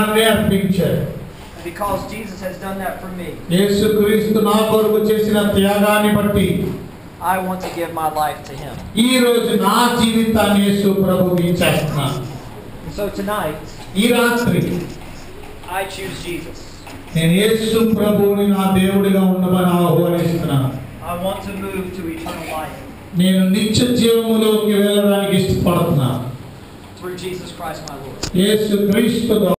ప్రాణాన్ని అర్పించాడు And because Jesus has done that for me, యేసుక్రీస్తు నా కొరకు చేసిన త్యాగాన్ని బట్టి I want to give my life to Him. ఈ రోజు నా జీవితాన్ని యేసు ప్రభుకి ఇచ్చేస్తున్నాను And so tonight, ఈ రాత్రి I choose Jesus. నేను యేసు ప్రభువుని నా దేవుడిగా ఉండమని ఆహ్వానిస్తున్నాను I want to move to eternal life నేను నిత్య జీవములోకి వెళ్ళడానికి ఇష్టపడుతున్నాను through Jesus Christ my Lord. యేసు క్రీస్తు